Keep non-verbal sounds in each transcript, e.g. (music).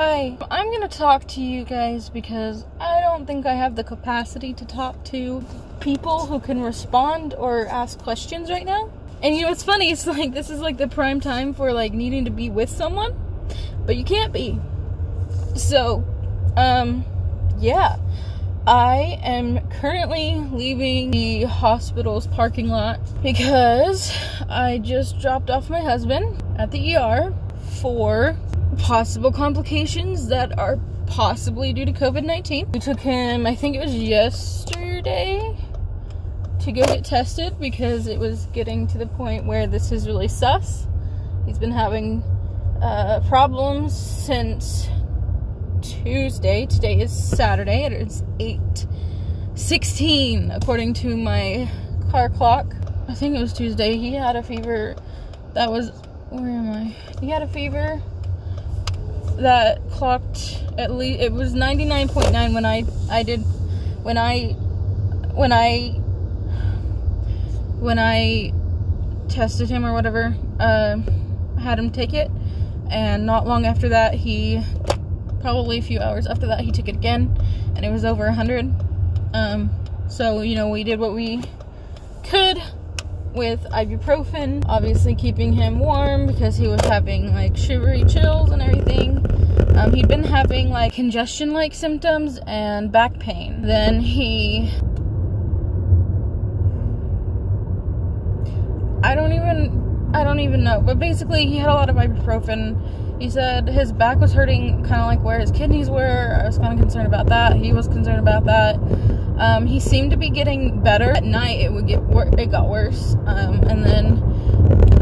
Hi, I'm gonna talk to you guys because I don't think I have the capacity to talk to people who can respond or ask questions right now. And you know what's funny? It's (laughs) like this is like the prime time for like needing to be with someone, but you can't be. So, um, yeah. I am currently leaving the hospital's parking lot because I just dropped off my husband at the ER for possible complications that are possibly due to COVID 19. We took him, I think it was yesterday, to go get tested because it was getting to the point where this is really sus. He's been having uh, problems since Tuesday. Today is Saturday. It is 8 16 according to my car clock. I think it was Tuesday. He had a fever that was where am I? He had a fever that clocked at least it was 99.9 when I I did when I when I when I tested him or whatever uh, had him take it. And not long after that he probably a few hours after that he took it again and it was over 100 um, so you know we did what we could with ibuprofen obviously keeping him warm because he was having like shivery chills and everything. Um, he'd been having like congestion like symptoms and back pain. Then he I don't even I don't even know. But basically he had a lot of ibuprofen he said his back was hurting, kind of like where his kidneys were. I was kind of concerned about that. He was concerned about that. Um, he seemed to be getting better at night. It would get it got worse, um, and then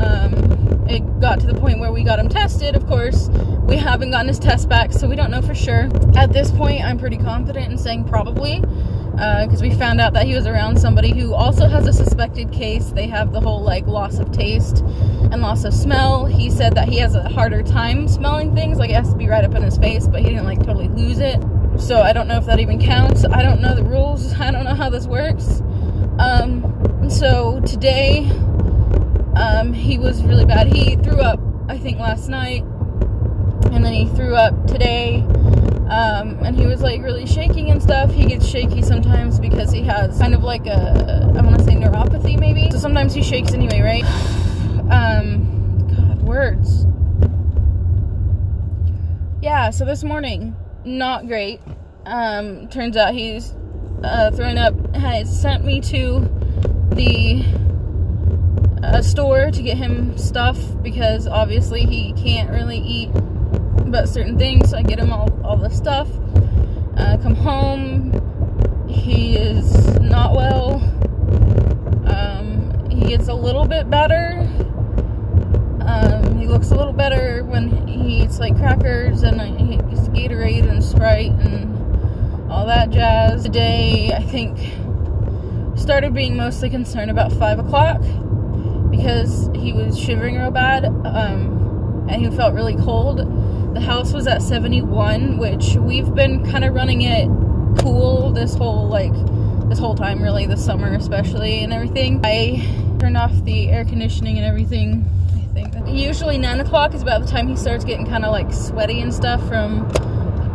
um, it got to the point where we got him tested. Of course, we haven't gotten his test back, so we don't know for sure. At this point, I'm pretty confident in saying probably because uh, we found out that he was around somebody who also has a suspected case. They have the whole like loss of taste and loss of smell. He said that he has a harder time smelling things, like it has to be right up in his face, but he didn't like totally lose it. So I don't know if that even counts. I don't know the rules. (laughs) I don't know how this works. Um, so today, um, he was really bad. He threw up, I think, last night, and then he threw up today um, and he was like really shaking and stuff. He gets shaky sometimes because he has kind of like a, I want to say neuropathy maybe. So sometimes he shakes anyway, right? Um, God, words. Yeah, so this morning, not great. Um, turns out he's uh, throwing up, has sent me to the uh, store to get him stuff because obviously he can't really eat about certain things. So I get him all, all the stuff. Uh, come home. He is not well. Um, he gets a little bit better. Um, he looks a little better when he eats like crackers and he eats Gatorade and Sprite and all that jazz. Today, I think, started being mostly concerned about 5 o'clock because he was shivering real bad um, and he felt really cold the house was at 71, which we've been kind of running it cool this whole, like, this whole time, really, this summer especially, and everything. I turned off the air conditioning and everything, I think. Usually 9 o'clock is about the time he starts getting kind of, like, sweaty and stuff from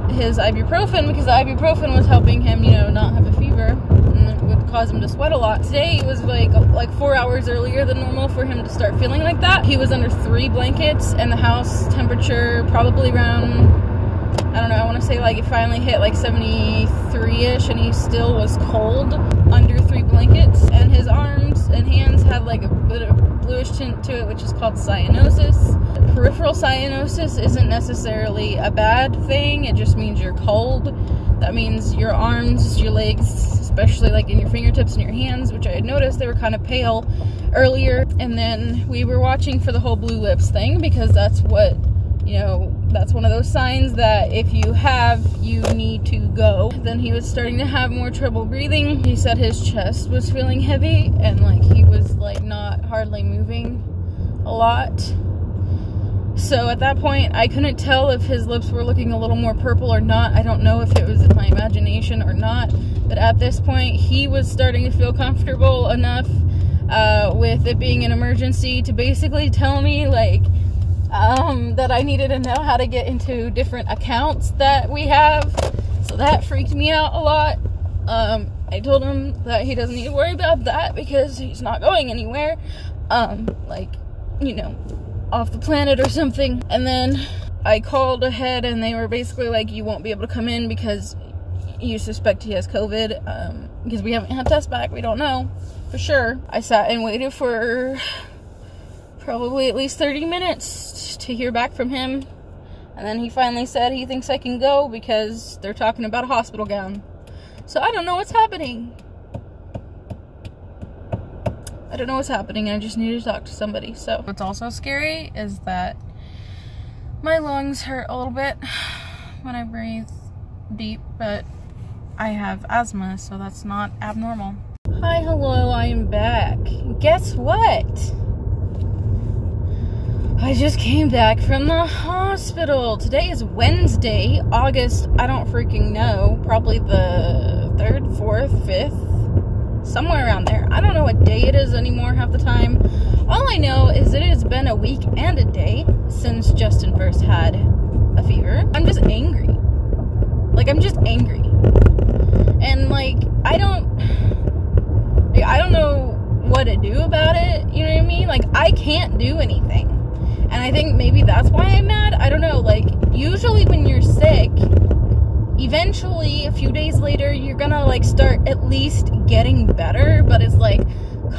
his ibuprofen, because the ibuprofen was helping him, you know, not have a fever cause him to sweat a lot. Today it was like like four hours earlier than normal for him to start feeling like that. He was under three blankets and the house temperature probably around, I don't know, I want to say like it finally hit like 73-ish and he still was cold under three blankets. And his arms and hands had like a bit of bluish tint to it, which is called cyanosis. Peripheral cyanosis isn't necessarily a bad thing. It just means you're cold. That means your arms, your legs, especially like in your fingertips and your hands, which I had noticed they were kind of pale earlier. And then we were watching for the whole blue lips thing because that's what, you know, that's one of those signs that if you have, you need to go. Then he was starting to have more trouble breathing. He said his chest was feeling heavy and like he was like not hardly moving a lot. So at that point, I couldn't tell if his lips were looking a little more purple or not. I don't know if it was my imagination or not. But at this point, he was starting to feel comfortable enough uh, with it being an emergency to basically tell me, like, um, that I needed to know how to get into different accounts that we have. So that freaked me out a lot. Um, I told him that he doesn't need to worry about that because he's not going anywhere. Um, like, you know, off the planet or something. And then I called ahead and they were basically like, you won't be able to come in because you suspect he has COVID. Um, because we haven't had tests back. We don't know for sure. I sat and waited for probably at least 30 minutes to hear back from him. And then he finally said he thinks I can go because they're talking about a hospital gown. So I don't know what's happening. I don't know what's happening. I just need to talk to somebody. So what's also scary is that my lungs hurt a little bit when I breathe deep, but I have asthma, so that's not abnormal. Hi, hello, I am back. Guess what? I just came back from the hospital. Today is Wednesday, August, I don't freaking know, probably the 3rd, 4th, 5th, somewhere around there. I don't know what day it is anymore half the time. All I know is it has been a week and a day since Justin first had a fever. I'm just angry. Like, I'm just angry. And, like, I don't, like, I don't know what to do about it. You know what I mean? Like, I can't do anything. And I think maybe that's why I'm mad. I don't know. Like, usually when you're sick, eventually, a few days later, you're gonna like start at least getting better. But it's like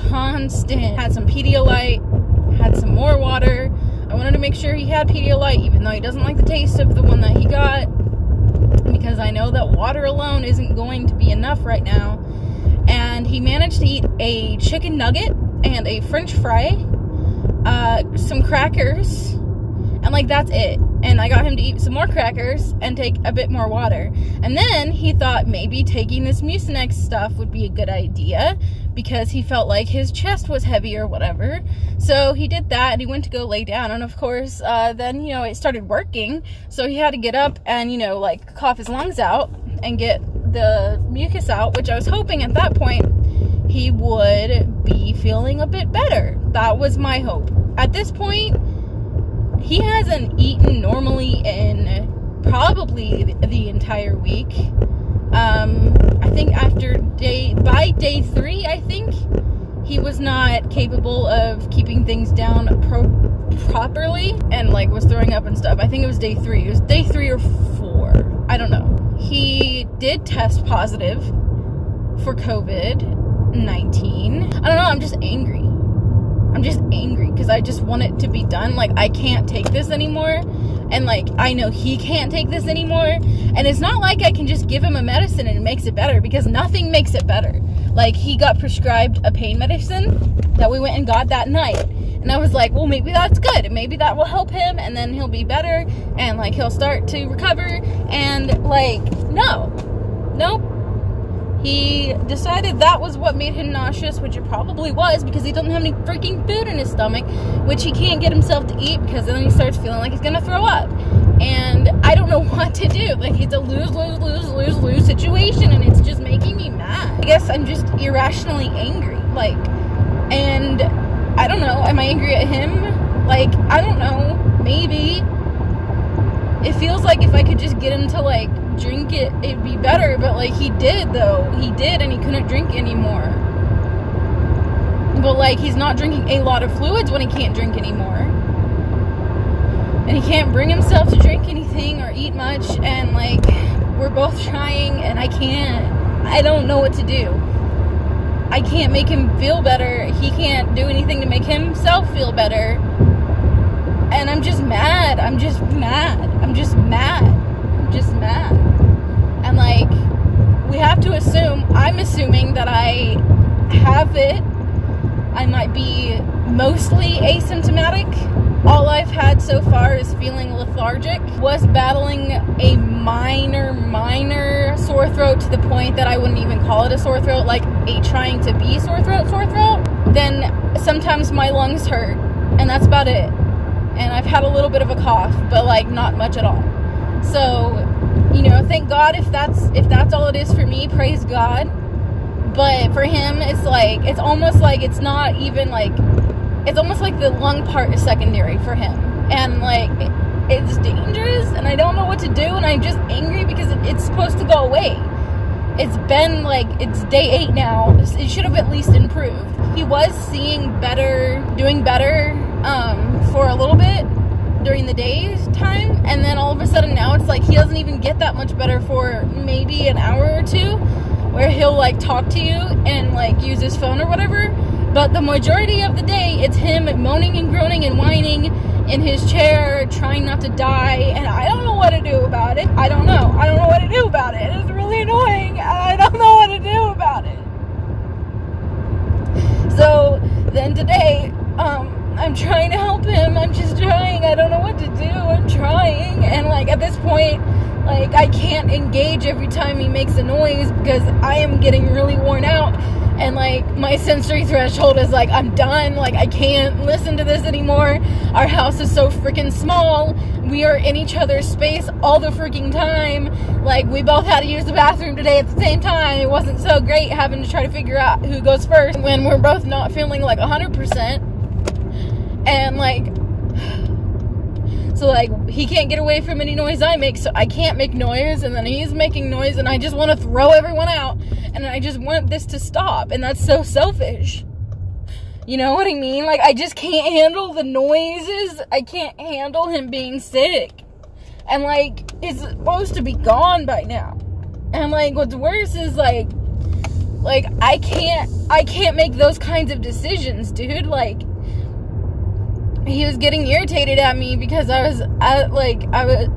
constant. Had some Pedialyte, had some more water. I wanted to make sure he had Pedialyte, even though he doesn't like the taste of the one that he got. Because I know that water alone isn't going to be enough right now. And he managed to eat a chicken nugget and a french fry uh, some crackers, and like that's it. And I got him to eat some more crackers and take a bit more water. And then he thought maybe taking this Mucinex stuff would be a good idea because he felt like his chest was heavy or whatever. So he did that and he went to go lay down. And of course, uh, then, you know, it started working. So he had to get up and, you know, like cough his lungs out and get the mucus out, which I was hoping at that point he would be feeling a bit better. That was my hope. At this point, he hasn't eaten normally in probably the entire week. Um, I think after day, by day three, I think, he was not capable of keeping things down pro properly and like was throwing up and stuff. I think it was day three. It was day three or four. I don't know. He did test positive for COVID 19. I don't know, I'm just angry. I'm just angry because I just want it to be done. Like, I can't take this anymore. And, like, I know he can't take this anymore. And it's not like I can just give him a medicine and it makes it better because nothing makes it better. Like, he got prescribed a pain medicine that we went and got that night. And I was like, well, maybe that's good. Maybe that will help him and then he'll be better and, like, he'll start to recover. And, like, no. Nope he decided that was what made him nauseous, which it probably was because he doesn't have any freaking food in his stomach, which he can't get himself to eat because then he starts feeling like he's gonna throw up. And I don't know (laughs) what to do. Like it's a lose, lose, lose, lose, lose situation, and it's just making me mad. I guess I'm just irrationally angry. Like, and I don't know. Am I angry at him? Like, I don't know. Maybe. It feels like if I could just get him to like drink it, it'd be better. But like he did though, he did, and he couldn't drink anymore. But like he's not drinking a lot of fluids when he can't drink anymore, and he can't bring himself to drink anything or eat much. And like we're both trying, and I can't. I don't know what to do. I can't make him feel better. He can't do anything to make himself feel better. And I'm just mad. I'm just mad. I'm just mad. I'm just mad. And like, we have to assume, I'm assuming that I have it. I might be mostly asymptomatic. All I've had so far is feeling lethargic. Was battling a minor, minor sore throat to the point that I wouldn't even call it a sore throat, like a trying to be sore throat, sore throat. Then sometimes my lungs hurt, and that's about it. And I've had a little bit of a cough, but like not much at all. So you know, thank God if that's if that's all it is for me, praise God. But for him, it's like it's almost like it's not even like it's almost like the lung part is secondary for him. and like it's dangerous and I don't know what to do and I'm just angry because it, it's supposed to go away. It's been like it's day 8 now. It should have at least improved. He was seeing better, doing better um, for a little bit during the day's time and then all of a sudden now it's like he doesn't even get that much better for maybe an hour or two where he'll like talk to you and like use his phone or whatever but the majority of the day it's him moaning and groaning and whining in his chair trying not to die and I don't know what to do about it. I don't know. I don't know what to do about it. It's really annoying I don't know what to do about it. So then today, um, I'm trying to help him. I'm just trying. I don't know what to do. I'm trying. And like at this point, like I can't engage every time he makes a noise because I am getting really worn out and like my sensory threshold is like I'm done. Like I can't listen to this anymore. Our house is so freaking small. We are in each other's space all the freaking time. Like we both had to use the bathroom today at the same time. It wasn't so great having to try to figure out who goes first when we're both not feeling like 100%. And like (sighs) so like he can't get away from any noise I make, so I can't make noise, and then he's making noise, and I just want to throw everyone out, and I just want this to stop, and that's so selfish. You know what I mean? Like I just can't handle the noises. I can't handle him being sick. And like it's supposed to be gone by now. And like what's worse is like like I can't I can't make those kinds of decisions, dude. Like he was getting irritated at me because I was at like I was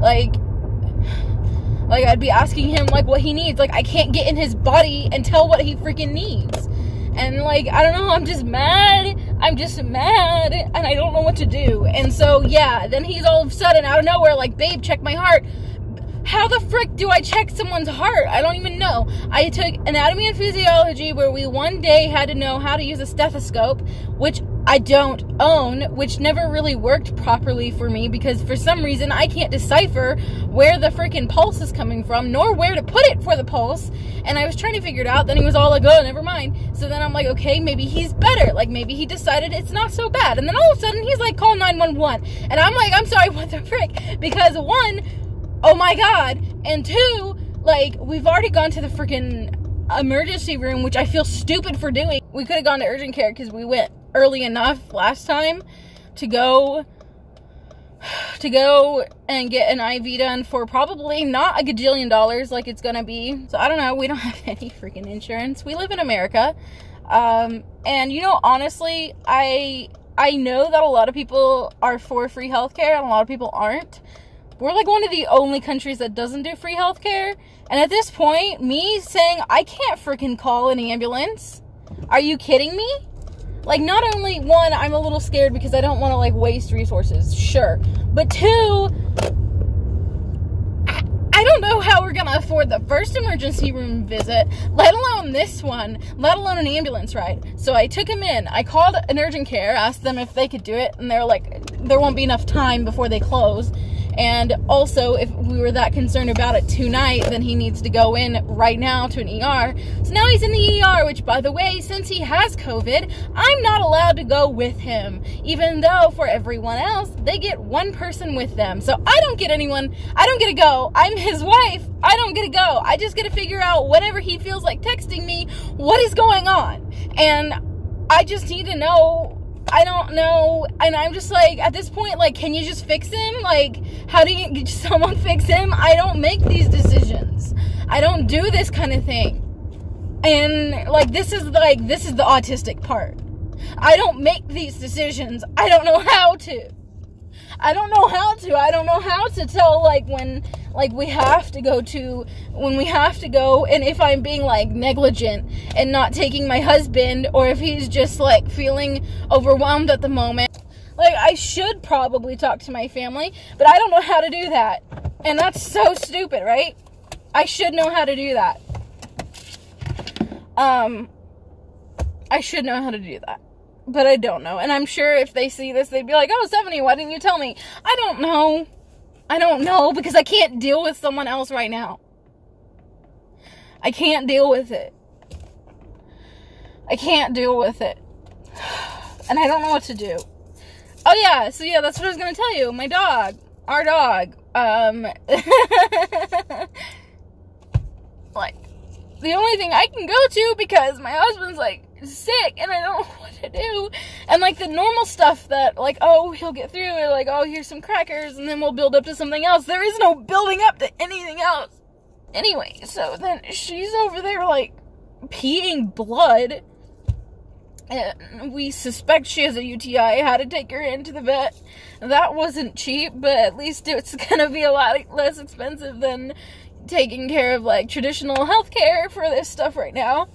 like like I'd be asking him like what he needs. Like I can't get in his body and tell what he freaking needs. And like I don't know, I'm just mad. I'm just mad and I don't know what to do. And so yeah, then he's all of a sudden out of nowhere like, "Babe, check my heart." How the frick do I check someone's heart? I don't even know. I took anatomy and physiology where we one day had to know how to use a stethoscope, which I don't own, which never really worked properly for me because for some reason I can't decipher where the freaking pulse is coming from, nor where to put it for the pulse. And I was trying to figure it out. Then he was all like, oh, never mind. So then I'm like, okay, maybe he's better. Like maybe he decided it's not so bad. And then all of a sudden he's like, call 911. And I'm like, I'm sorry, (laughs) what the frick? Because one, oh my God. And two, like, we've already gone to the freaking emergency room, which I feel stupid for doing. We could have gone to urgent care because we went early enough last time to go to go and get an IV done for probably not a gajillion dollars like it's gonna be. So I don't know. We don't (laughs) have any freaking insurance. We live in America. Um, and you know, honestly, I I know that a lot of people are for free healthcare and a lot of people aren't. We're like one of the only countries that doesn't do free healthcare. And at this point, me saying I can't freaking call an ambulance. Are you kidding me? Like not only one i'm a little scared because i don't want to like waste resources sure but two I don't know how we're gonna afford the first emergency room visit, let alone this one, let alone an ambulance ride. So I took him in. I called an urgent care, asked them if they could do it, and they're like, there won't be enough time before they close. And also, if we were that concerned about it tonight, then he needs to go in right now to an ER. So now he's in the ER, which, by the way, since he has COVID, I'm not allowed to go with him. Even though for everyone else, they get one person with them. So I don't get anyone, I don't get to go. I'm his wife. I don't get to go. I just get to figure out whenever he feels like texting me what is going on. And I just need to know I don't know. And I'm just like, at this point, like, can you just fix him? Like, how do you (laughs) get someone fix him? I don't make these decisions. I don't do this kind of thing. And like, this is like, this is the autistic part. I don't make these decisions. I don't know how to. I don't know how to. I don't know how to tell like when like we have to go to when we have to go and if I'm being like negligent and not taking my husband or if he's just like feeling overwhelmed at the moment. Like I should probably talk to my family, but I don't know how to do that. And that's so stupid, right? I should know how to do that. Um I should know how to do that but I don't know. And I'm sure if they see this, they'd be like, oh, Stephanie, why didn't you tell me? I don't know. I don't know because I can't deal with someone else right now. I can't deal with it. I can't deal with it. (sighs) And I don't know what to do. Oh yeah, so yeah, that's what I was gonna tell you. My dog, our dog, um, (laughs) like the only thing I can go to because my husband's like sick and I don't to do. And like the normal stuff that like, oh, he'll get through it, like, oh, here's some crackers and then we'll build up to something else. There is no building up to anything else. Anyway, so then she's over there like peeing blood. And we suspect she has a UTI. Had to take her into the vet. That wasn't cheap, but at least it's (laughs) gonna be a lot less expensive than taking care of like traditional health care for this stuff right now.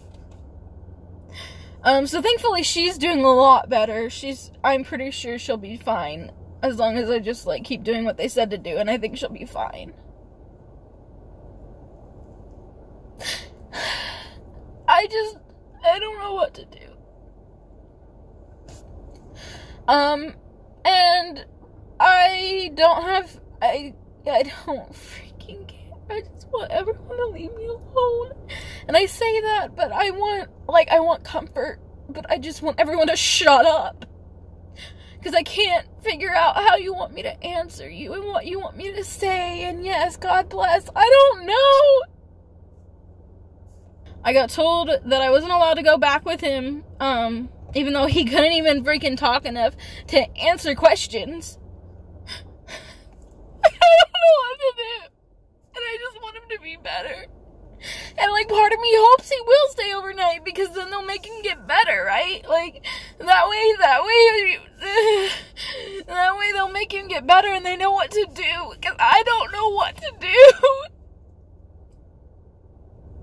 Um, so thankfully she's doing a lot better. She's, I'm pretty sure she'll be fine. As long as I just like keep doing what they said to do, and I think she'll be fine. (sighs) I just, I don't know what to do. Um, and I don't have, I, I don't (laughs) freaking care. I just want everyone to leave me alone. And I say that, but I want, like, I want comfort, but I just want everyone to shut up. Because I can't figure out how you want me to answer you and what you want me to say. And yes, God bless. I don't know. I got told that I wasn't allowed to go back with him, um, even though he couldn't even freaking talk enough to answer questions. I don't know what to do. And I just want him to be better. And like part of me hopes he will stay overnight because then they'll make him get better, right? Like that way, that way, (sighs) that way they'll make him get better and they know what to do. Cause I don't know what to do. (laughs)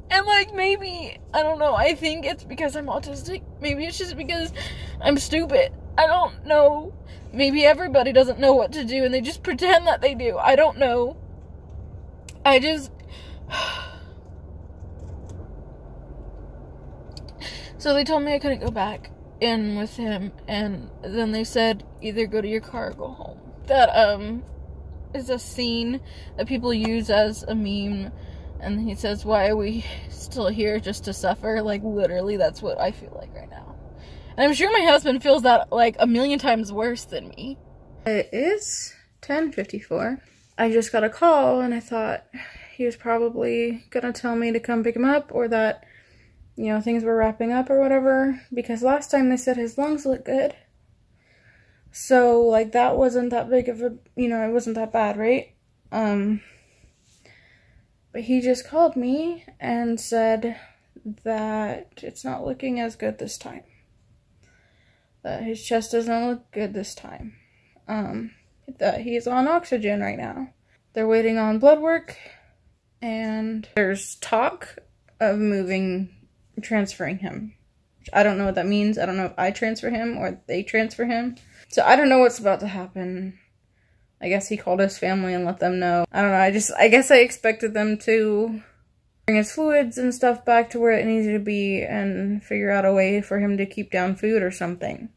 And like maybe I don't know. I think it's because I'm autistic. Maybe it's just because I'm stupid. I don't know. Maybe everybody doesn't know what to do and they just pretend that they do. I don't know. I just (sighs) So they told me I couldn't go back in with him and then they said either go to your car or go home. That um is a scene that people use as a meme and he says, Why are we still here just to suffer? Like, literally, that's what I feel like right now. And I'm sure my husband feels that like a million times worse than me. It is 10.54. I just got a call and I thought he was probably gonna tell me to come pick him up or that, you know, things were wrapping up or whatever. Because last time they said his lungs look good. So, like, that wasn't that big of a, you know, it wasn't that bad, right? Um, but he just called me and said that it's not looking as good this time. That his chest doesn't look good this time. Um, that he's on oxygen right now. They're waiting on blood work and there's talk of moving, transferring him. I don't know what that means. I don't know if I transfer him or they transfer him. So I don't know what's about to happen. I guess he called his family and let them know. I don't know, I just, I guess I expected them to bring his fluids and stuff back to where it needed to be and figure out a way for him to keep down food or something.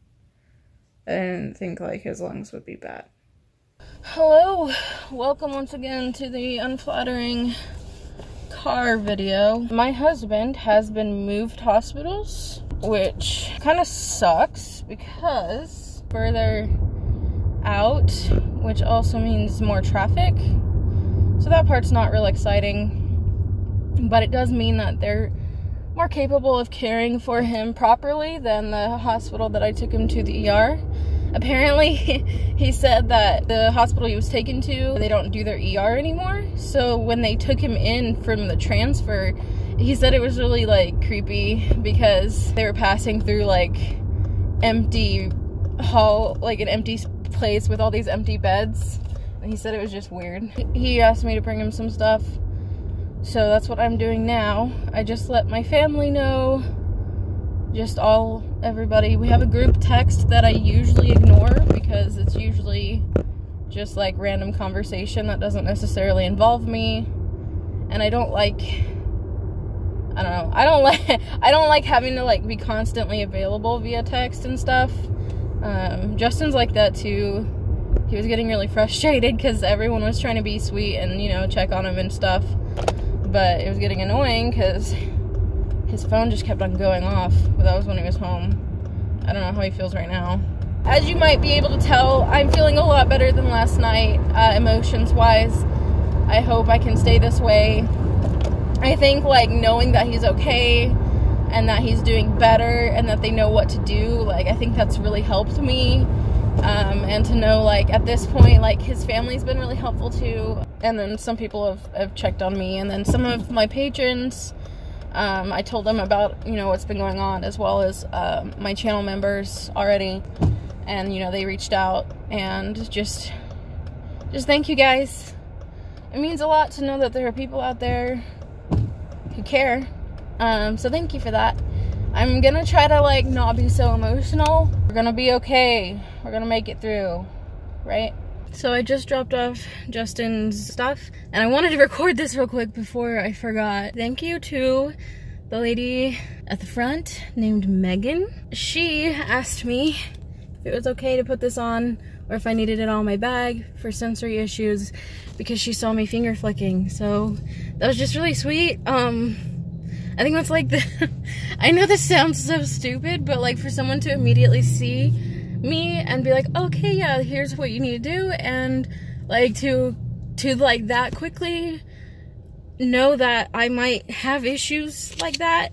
I didn't think, like, his lungs would be bad. Hello, welcome once again to the unflattering car video. My husband has been moved hospitals, which kind of sucks because further out, which also means more traffic. So that part's not real exciting. But it does mean that they're more capable of caring for him properly than the hospital that I took him to the ER. Apparently, (laughs) he said that the hospital he was taken to, they don't do their ER anymore. So when they took him in from the transfer, he said it was really like creepy because they were passing through like empty hall, like an empty place with all these empty beds. And he said it was just weird. He asked me to bring him some stuff. So that's what I'm doing now. I just let my family know. Just all, everybody. We have a group text that I usually ignore because it's usually just like random conversation that doesn't necessarily involve me. And I don't like I don't know. I don't (laughs) like I don't like having to like be constantly available via text and stuff. Um, Justin's like that too. He was getting really (laughs) frustrated because everyone was trying to be sweet and, you know, check on him and stuff. But it was getting annoying because his phone just kept on going off. But that was when he was home. I don't know how he feels right now. as you might be able to tell, I'm feeling a lot better than last night, uh, emotions wise. I hope I can stay this way. I think like knowing that he's okay and that he's doing better and that they know what to do, like I think that's really helped me. Um, and to know like at this point like his family's been really helpful too and then some people have, have checked on me and then some of my patrons um, i told them about you know what's been going on as well as uh, my channel members already. And you know they reached out and just just thank you guys. It means a lot to know that there are people out there who care. Um, so thank you for that. I'm gonna try to like not be so emotional. We're gonna be okay. We're gonna make it through right so I just dropped off Justin's stuff and I wanted to record this real quick before I forgot. Thank you to the lady at the front named Megan. She asked me if it was okay to put this on or if I needed it on my bag for sensory issues because she saw me finger flicking. So that was just really sweet. Um, I think that's like the, (laughs) I know this sounds so stupid, but like for someone to immediately see me and be like, okay, yeah, here's what you need to do. And like to, to like that quickly know that I might have issues like that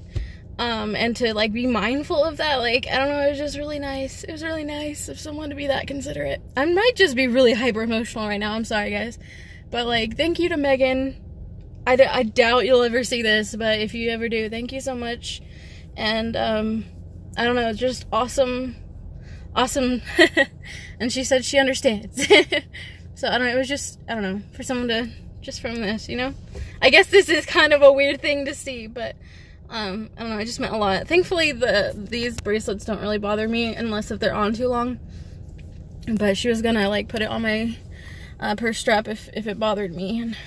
um, and to like be mindful of that. Like, I don't know, it was just really nice. It was really nice of someone to be that considerate. I might just be really hyper emotional right now. I'm sorry, guys. But like, thank you to Megan. I, I doubt you'll ever see this, but if you ever do, thank you so much. And um, I don't know, just awesome, awesome. (laughs) and she said she understands. (laughs) so I don't know, it was just, I don't know, for someone to, just from this, you know? I guess this is kind of a weird thing to see, but um, I don't know, it just meant a lot. Thankfully, the these bracelets don't really bother me unless if they're on too long. But she was gonna like put it on my uh, purse strap if, if it bothered me. And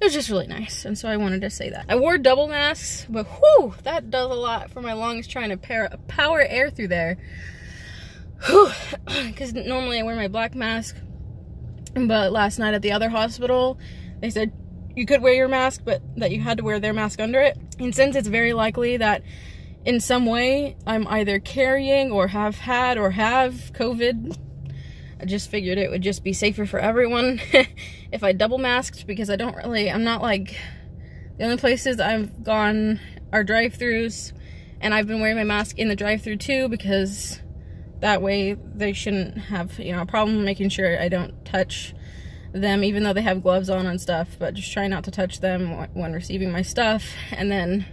it was just really nice. And so I wanted to say that. I wore double masks, but whew, that does a lot for my lungs trying to pair, a power air through there. (sighs) Because normally I wear my black mask. But last night at the other hospital, they said you could wear your mask, but that you had to wear their mask under it. And since it's very likely that in some way I'm either carrying or have had or have COVID, I just figured it would just be safer for everyone (laughs) if I double masked because I don't really, I'm not like, the only places I've gone are drive-throughs and I've been wearing my mask in the drive-through too because that way they shouldn't have, you know, a problem making sure I don't touch them even though they have gloves on and stuff but just try not to touch them when receiving my stuff. And then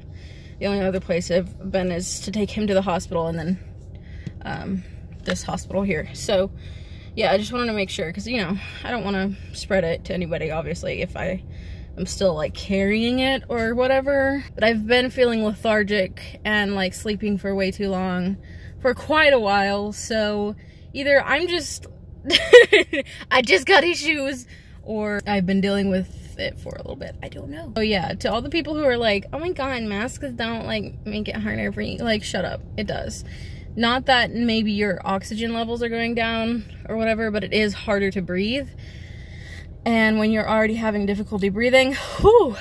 the only other place I've been is to take him to the hospital and then um, this hospital here. So yeah I just wanted to make sure because you know I don't want to spread it to anybody obviously if I am still like carrying it or whatever. But I've been feeling lethargic and like sleeping for way too long for quite a while so either I'm just (laughs) I just got issues or I've been dealing with it for a little bit. I don't know. Oh yeah, to all the people who are like, oh my god, masks don't like make it harder for you. Like, shut up. It does. Not that maybe your oxygen levels are going down or whatever, but it is harder to breathe. And when you're already having difficulty breathing, whew,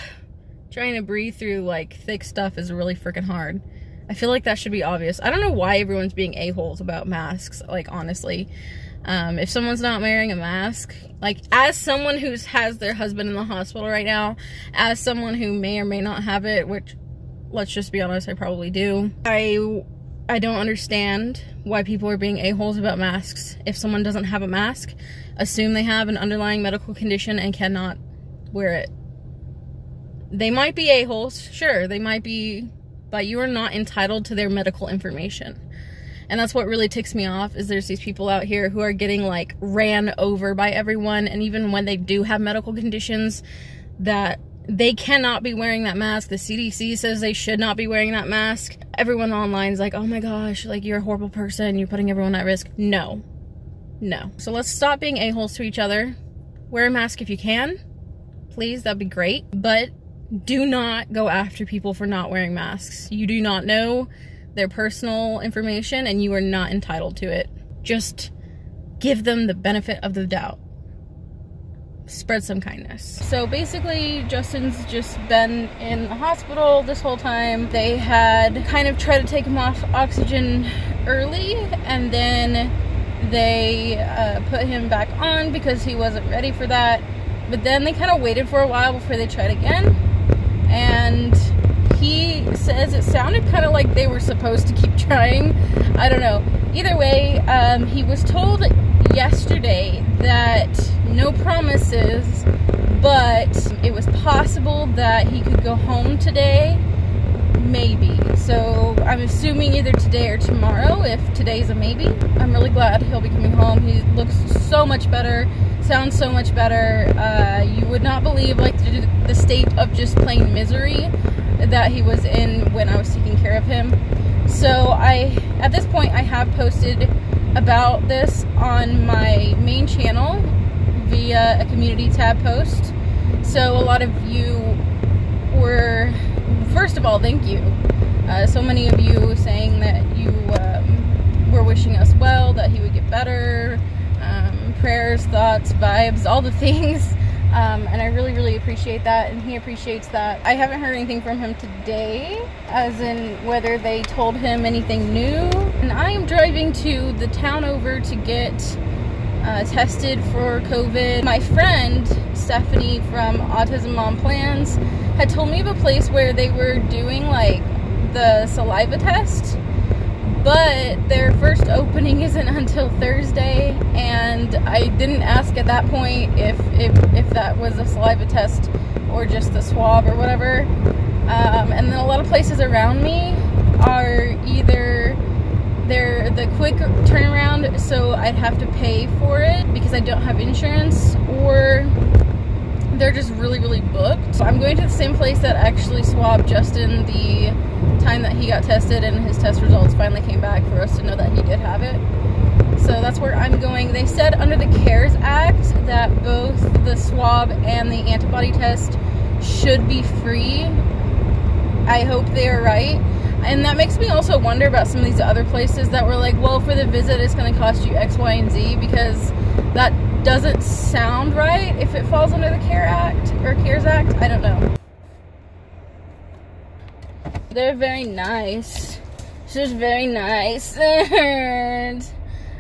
trying to breathe through like thick stuff is really freaking hard. I feel like that should be obvious. I don't know why everyone's being a-holes about masks, like honestly. Um, if someone's not wearing a mask, like as someone who has their husband in the hospital right now, as someone who may or may not have it, which let's just be honest, I probably do. I I don't understand why people are being a-holes about masks. If someone doesn't have a mask, assume they have an underlying medical condition and cannot wear it. They might be a-holes, sure, they might be, but you are not entitled to their medical information. And that's what really ticks me off is there's these people out here who are getting like ran over by everyone. And even when they do have medical conditions that they cannot be wearing that mask. The CDC says they should not be wearing that mask. Everyone online is like, oh my gosh, like you're a horrible person. You're putting everyone at risk. No, no. So let's stop being a-holes to each other. Wear a mask if you can. Please, that'd be great. But do not go after people for not wearing masks. You do not know their personal information and you are not entitled to it. Just give them the benefit of the doubt. Spread some kindness. So basically, Justin's just been in the hospital this whole time. They had kind of tried to take him off oxygen early and then they uh, put him back on because he wasn't ready for that. But then they kind of waited for a while before they tried again. And he says it sounded kind of like they were supposed to keep (laughs) trying. I don't know. Either way, um, he was told yesterday that no promises, but it was possible that he could go home today. Maybe. So I'm assuming either today or tomorrow, if today's a maybe. I'm really glad he'll be coming home. He looks so much better, sounds so much better. Uh, you would not believe like the, the state of just plain misery that he was in when I was taking care of him. So I, at this point, I have posted about this on my main channel via a community tab post. So a lot of you were, first of all, thank you. Uh, so many of you saying that you um, were wishing us well, that he would get better, um, prayers, thoughts, vibes, all the (laughs) things. Um, and I really, really appreciate that, and he appreciates that. I haven't heard anything from him today, as in whether they told him anything new. And I am driving to the town over to get uh, tested for COVID. My friend, Stephanie from Autism Mom Plans, had told me of a place where they were doing like the saliva test but their first opening (laughs) isn't until Thursday, and I didn't ask at that point if if, if that was a saliva test or just the swab or whatever. Um, and then a lot of places around me are either they're the quick turnaround, so I'd have to pay for it because I don't have insurance, or they're just really, really booked. So I'm going to the same place that actually swabbed Justin the time that he got tested and his test results finally came back for us to know that he did have it. So that's where I'm going. They said under the CARES Act that both the swab and the antibody test should be free. I hope they are right. And that makes me also wonder about some of these other places that were like, well, for the visit, it's going to cost you X, Y, and Z because that doesn't sound right if it falls under the CARE Act or CARES Act. I don't know. They're very nice. She's very nice. (laughs) And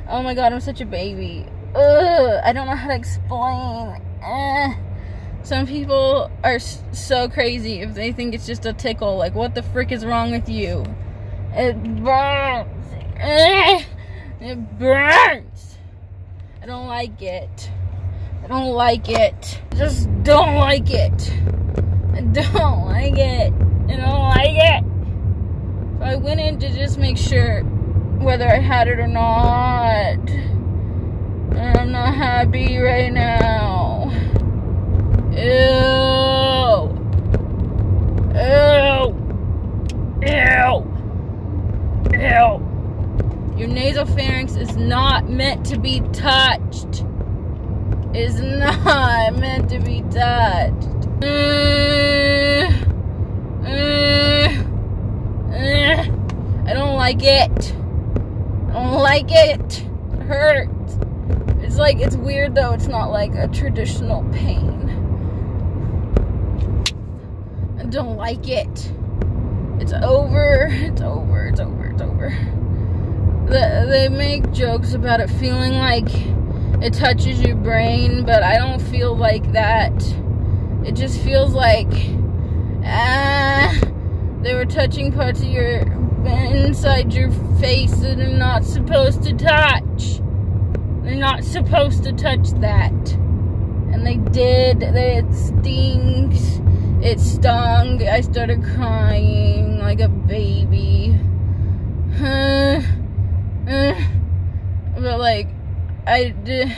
oh my god, I'm such a baby. Ugh, I don't know how to explain. Eh. Some people are so crazy if they think it's just a tickle. Like, what the frick is wrong with you? It burns. Eh. It burns. Don't like it. I don't like it. I just don't like it. I don't (laughs) like it. I don't like it. So I went in to just make sure whether I had it or not. And I'm not happy right now. Ew. Ew. Ew. Ew. Your nasal pharynx is not meant to be touched. Is not (laughs) meant to be touched. I don't like it. I don't like it. It hurts. It's like, it's weird though. It's not like a traditional pain. I don't like it. It's over. It's over. It's over. It's over they make jokes about it feeling like it touches your brain, but I don't feel like that. It just feels like ah, they were touching parts of your inside your face that they're not supposed to touch. They're not supposed to touch that. And they did. It stings. It stung. I started crying like a baby. (sighs) Huh. (laughs) but like I did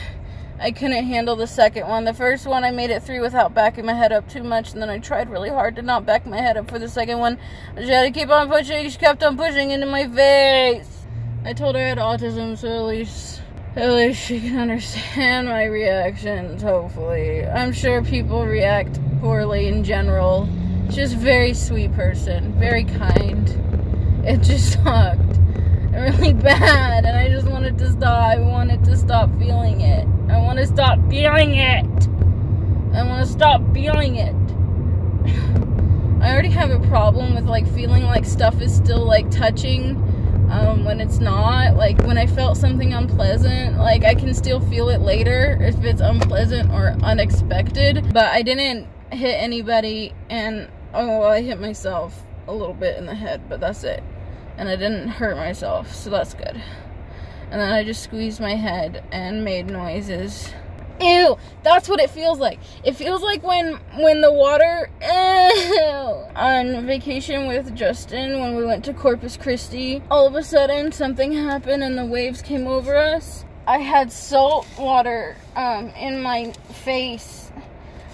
I couldn't handle the second one. The first one I made it through without backing my head up too much, and then I tried really hard to not back my head up for the second one. She had to keep on pushing. She kept on pushing into my face. I told her I had autism, so at least at least she can understand my reactions. Hopefully, I'm sure people react poorly in general. She's a very sweet person, very kind. It just (laughs) sucked really (laughs) bad and I just wanted to stop. I wanted to stop feeling it. I want to stop feeling it. I want to stop feeling it. (sighs) I already have a problem with like feeling like stuff is still like touching um, when it's not. Like when I felt something unpleasant, like I can still feel it later if it's unpleasant or unexpected. But I didn't hit anybody and oh, I hit myself a little bit in the head, but that's it. And I didn't hurt myself, so that's good. And then I just squeezed my head and made noises. Ew, that's what it feels like. It feels like when when the water ew, on vacation with Justin when we went to Corpus Christi. All of a sudden something happened and the waves came over us. I had salt water um, in my face,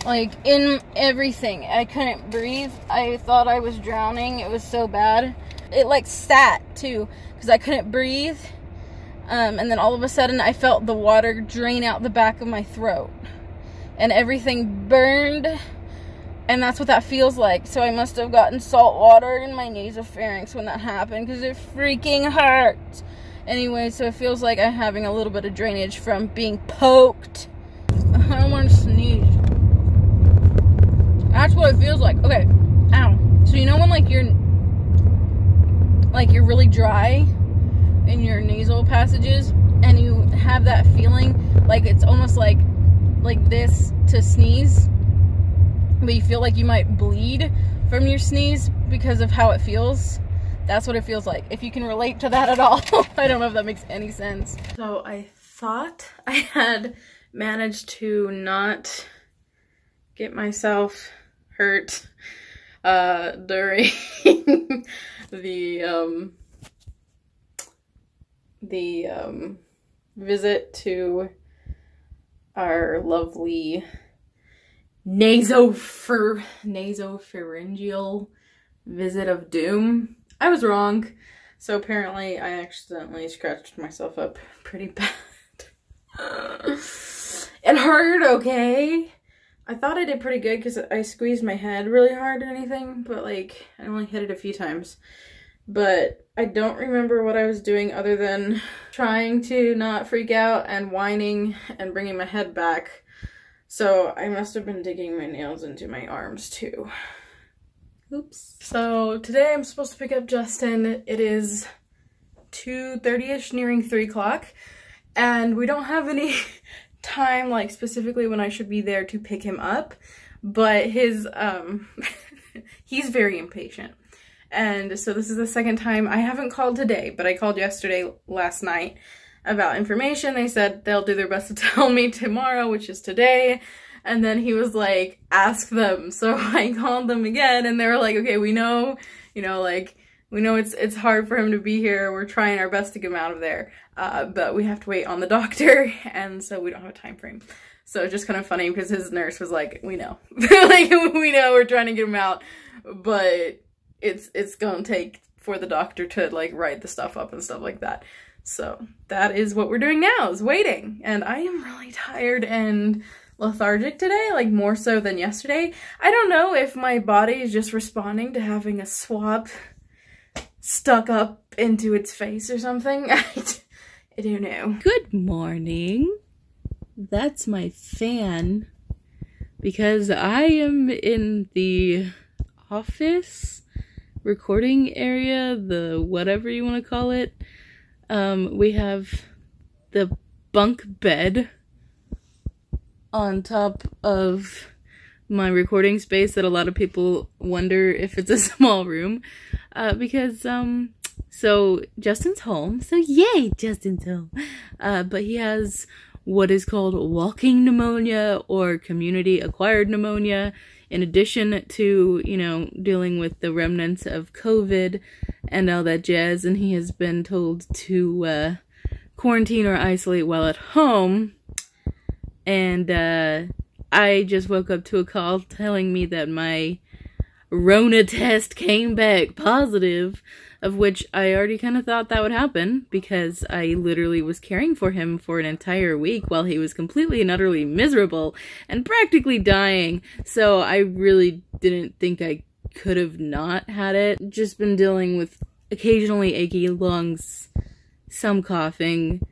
like in everything. I couldn't breathe. I thought I was drowning. It was so bad. It like sat too because I couldn't breathe um, and then all of a sudden, I felt the water drain out the back of my throat. And everything burned. And that's what that feels like. So I must have gotten salt water in my nasopharynx when that happened because it freaking hurt. Anyway, so it feels like I'm having a little bit of drainage from being poked. (laughs) I don't want to sneeze. That's what it feels like. Okay. Ow. So you know when like you're like you're really dry in your nasal passages and you have that feeling like it's almost like like this to sneeze but you feel like you might bleed from your sneeze because of how it feels. That's what it feels like if you can relate to that at all. (laughs) I don't know if that makes any sense. So i thought i had managed to not get myself hurt uh during (laughs) the um the um, visit to our lovely nasopher nasopharyngeal visit of doom. I was wrong. So apparently I accidentally scratched myself up pretty (laughs) bad. it hurt, okay? I thought I did pretty good because I squeezed my head really hard or anything, but like I only hit it a few times but I don't remember what I was doing other than (laughs) trying to not freak out and whining and bringing my head back. So I must have been digging my nails into my arms too. Oops. So today I'm supposed to pick up Justin. It is 2.30ish, nearing 3 o'clock. And we don't have any (laughs) time, like specifically when I should be there to pick him up. But his, um, (laughs) he's very impatient. And so this is the second time. I haven't called today, but I called yesterday, last night, about information. They said they'll do their best to (laughs) tell me tomorrow, which is today. And then he was like, ask them. (laughs) So I called them again and they were like, okay, we know, you know, like, we know it's it's hard for him to be here. We're trying our best to get him out of there. Uh, but we have to wait on the (laughs) doctor and so we don't have a time frame. So just kind of funny because his nurse was like, we know. (laughs) like, we know we're trying to get him out. But it's it's gonna take for the doctor to like write the stuff up and stuff like that. So that is what we're doing now is waiting. And I am really tired and lethargic today, like more so than yesterday. I don't know if my body is just responding to having a swab stuck up into its face or something. (laughs) I, don't know. Good morning. That's my fan because I am in the office recording area, the whatever you want to call it, um, we have the bunk bed on top of my recording space that a lot of people wonder if it's a (laughs) small room uh, because um so Justin's home. So yay Justin's home. Uh, but he has what is called walking pneumonia or community acquired pneumonia. In addition to, you know, dealing with the remnants of COVID and all that jazz, and he has been told to uh, quarantine or isolate while at home. And uh, I just woke up to a call telling me that my Rona test came back positive of which I already kind of thought that would happen because I literally was caring for him for an entire week while he was completely and utterly miserable and practically dying. So I really didn't think I could have not had it. Just been dealing with occasionally achy lungs, some coughing,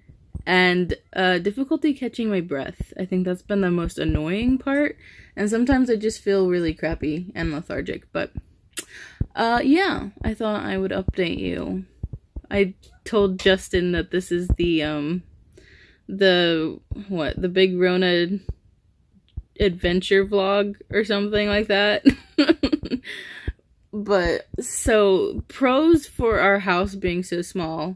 and uh, difficulty catching my breath. I think that's been the most annoying part. And sometimes I just feel really crappy and lethargic, but uh, yeah, I thought I would update you. I told Justin that this is the um the what the big Rona adventure vlog or something like that. (laughs) but so pros for our house being so small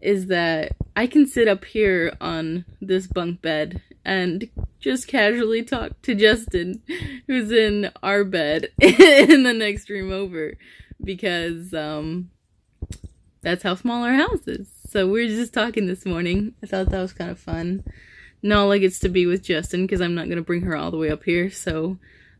is that I can sit up here on this bunk bed and just casually talk to Justin, who's in our bed (laughs) in the next room over, because um, that's how small our house is. So we are just talking this morning. I thought that was kind of fun. Nala gets to be with Justin because I'm not going to bring her all the way up here, so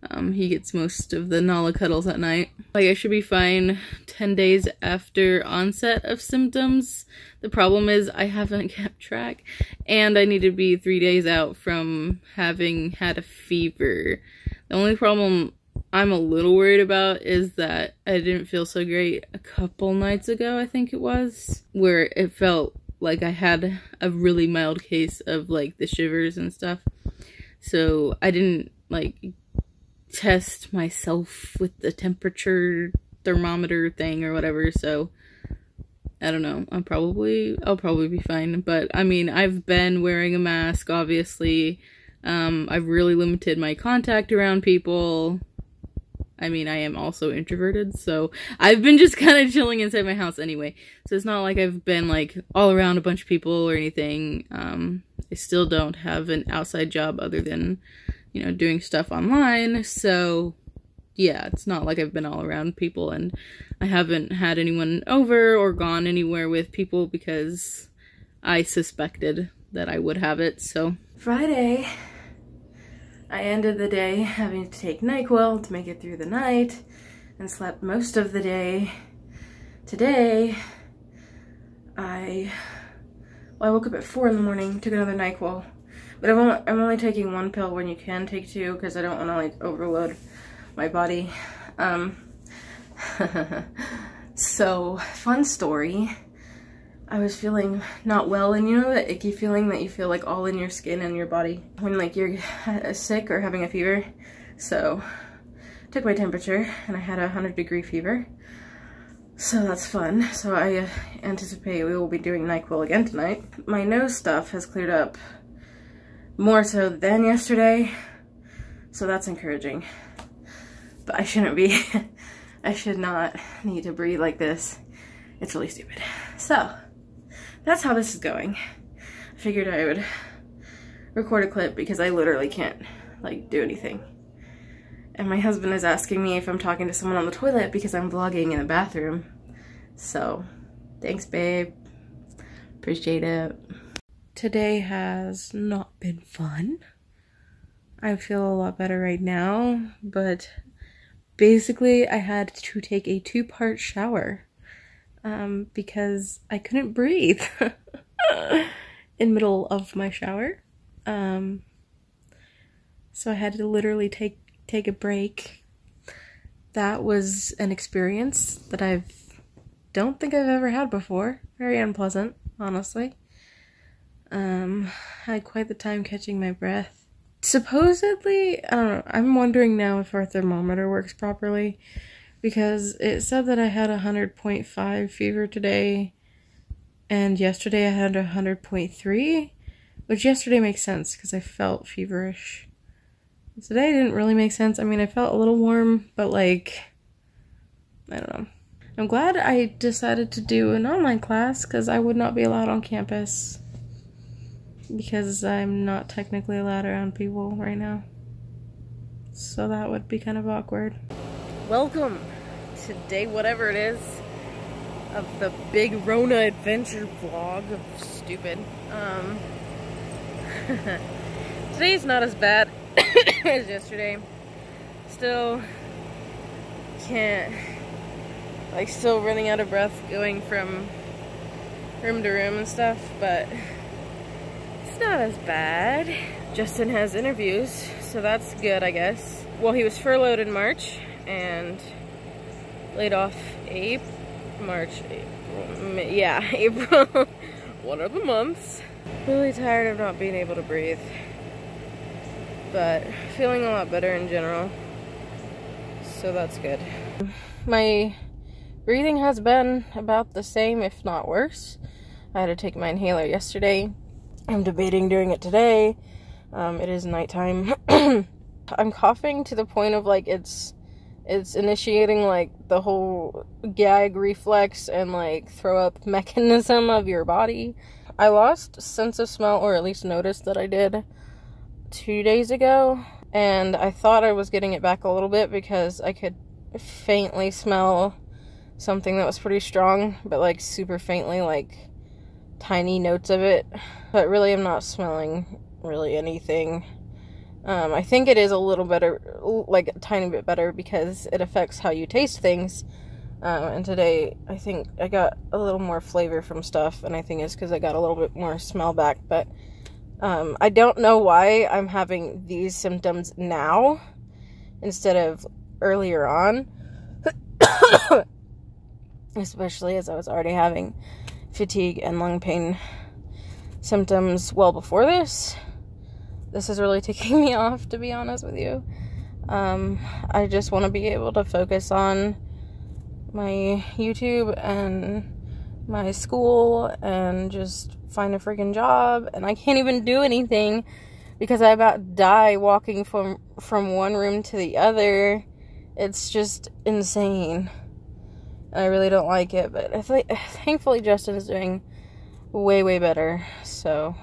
um, he gets most of the Nala cuddles at night. Like, I should be fine 10 days after onset of symptoms. The problem is I haven't (laughs) kept track, and I need to be three days out from having had a fever. The only problem I'm a little worried about is that I didn't feel so great a couple nights ago, I think it was, where it felt like I had a really mild case of like the shivers and stuff. So I didn't like test myself with the temperature thermometer thing or whatever, so I don't know. I'm probably I'll probably be fine, but I mean, I've been wearing a mask obviously. Um I've really limited my contact around people. I mean, I am also introverted, so I've been just (laughs) kind of chilling inside my house anyway. So it's not like I've been like all around a bunch of people or anything. Um I still don't have an outside job other than you know, doing stuff online. So, yeah, it's not like I've been all around people and I haven't had anyone over or gone anywhere with people because I suspected that I would have it. So, Friday, I ended the day having to take NyQuil to make it through the night and slept most of the day. Today, I, well, I woke up at 4 in the morning, took another NyQuil, but I'm only, I'm only taking one pill when you can take two because I don't want to like overload my body. Um, (laughs) so, fun story. I was feeling not well and you know that icky feeling that you feel like all in your skin and your body when like you're (laughs) sick or having a fever. So, took my temperature and I had a 100 degree fever. So that's fun. So I uh, anticipate we will be doing NyQuil again tonight. My nose stuff has cleared up more so than yesterday. So that's encouraging. But I shouldn't be. (laughs) I should not need to breathe like this. It's really stupid. So, that's how this is going. I figured I would record a clip because I literally can't, like, do anything. And my husband is asking me if I'm talking to someone on the toilet because I'm vlogging in the bathroom. So, thanks, babe. Appreciate it. Today has not been fun. I feel a lot better right now, but basically I had to take a two-part shower um, because I couldn't breathe (laughs) in middle of my shower. Um, so I had to literally take take a break. That was an experience that I've don't think I've ever had before. Very unpleasant, honestly. Um, had quite the time catching my breath. Supposedly, I don't know, I'm wondering now if our thermometer works properly because it said that I had a 100.5 fever today and yesterday I had a 100.3, which yesterday makes sense because I felt feverish. Today didn't really make sense. I mean, I felt a little warm, but like, I don't know. I'm glad I decided to do an online class because I would not be allowed on campus because I'm not technically allowed around people right now. So that would be kind of awkward. Welcome to day whatever it is of the big Rona adventure vlog of stupid. Um, (laughs) today's not as bad (coughs) as yesterday. Still can't, like still running out of breath going from room to room and stuff, but not as bad. Justin has interviews, so that's good, I guess. Well, he was furloughed in March and laid off April, March, April, yeah, (laughs) April, one of the months. Really tired of not being able to breathe, but feeling a lot better in general, so that's good. My breathing has been about the same, if not worse. I had to take my inhaler yesterday. I'm debating doing it today. Um, it is nighttime. (clears throat) I'm coughing to the point of like it's it's initiating like the whole gag reflex and like throw up (laughs) mechanism of your body. I lost sense of smell or at least noticed that I did 2 days ago and I thought I was getting it back a little bit because I could faintly smell something that was pretty strong, but like super faintly like tiny notes of it. But really I'm not smelling really anything um, I think it is a little better, like a tiny bit better, because it affects how you taste things. Um, and today, I think I got a little more flavor from stuff, and I think it's because I got a little bit more smell back. But um, I don't know why I'm having these symptoms now instead of earlier on, (coughs) especially as I was already having fatigue and lung pain symptoms well before this this is really (laughs) taking me off, to be honest with you. Um, I just want to be able to focus on my YouTube and my school and just find a freaking job. And I can't even do anything because I about die walking from from one room to the other. It's just insane. I really don't like it, but I (sighs) thankfully Justin is doing way way better. So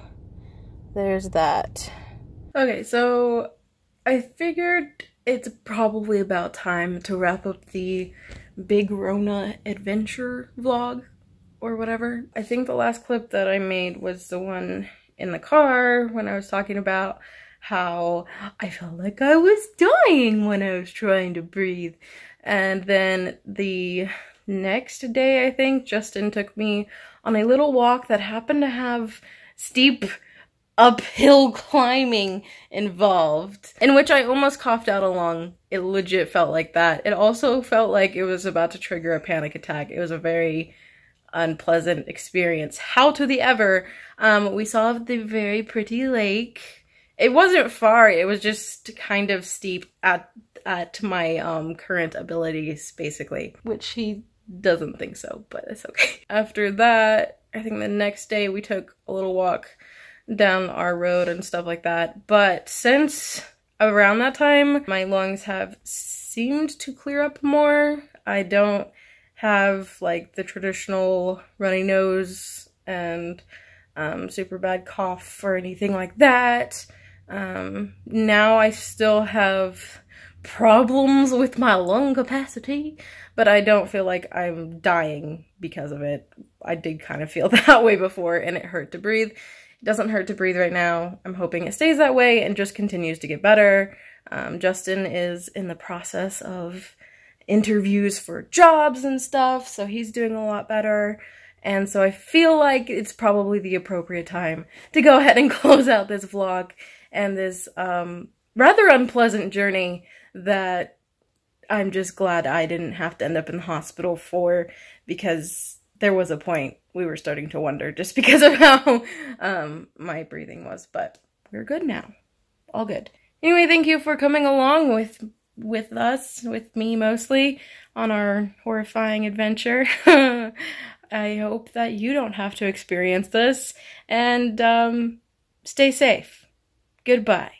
there's that. Okay, so I figured it's probably about time to wrap up the Big Rona adventure vlog or whatever. I think the last clip that I made was the one in the car when I was talking about how I felt like I was dying when I was trying to breathe. And then the next day, I think, Justin took me on a little walk that happened to have steep uphill (laughs) climbing involved, in which I almost coughed out along. It legit felt like that. It also felt like it was about to trigger a panic attack. It was a very unpleasant experience. How to the ever, um, we saw the very pretty lake. It wasn't far, it was just kind of steep at at my um current abilities, basically. Which he doesn't think so, but it's okay. (laughs) After that, I think the next day we took a little walk down our road and stuff like that. But since around that time, my lungs have seemed to clear up more. I don't have like the traditional runny nose and um, super bad cough or anything like that. Um, now I still have problems with my lung capacity, but I don't feel like I'm dying because of it. I did kind of feel (laughs) that way before and it hurt to breathe It doesn't hurt to breathe right now. I'm hoping it stays that way and just continues to get better. Um, Justin is in the process of interviews for jobs and stuff, so he's doing a lot better. And so I feel like it's probably the appropriate time to go (laughs) ahead and close out this vlog and this um, rather unpleasant journey that I'm just glad I didn't have to end up in the hospital for because there was a point we were starting to wonder just (laughs) because of how um, my breathing was, but we're good now. All good. Anyway, thank you for coming along with with us, with me mostly, on our horrifying adventure. (laughs) I hope that you don't have to experience this, and um, stay safe. Goodbye.